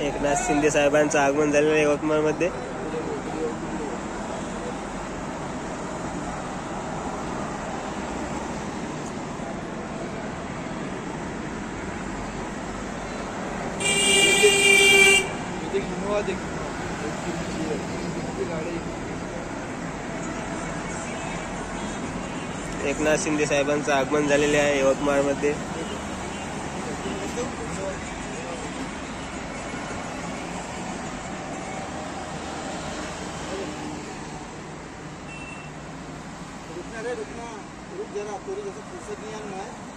एकनाथ शिंदे साहेबांचं आगमन झालेलं आहे यवतमाळमध्ये. एकनाथ शिंदे साहेबांचं आगमन झालेले आहे यवतमाळमध्ये. रुकना रे रुकना रुक जरा पूरी जैसे फुर्सत नहीं है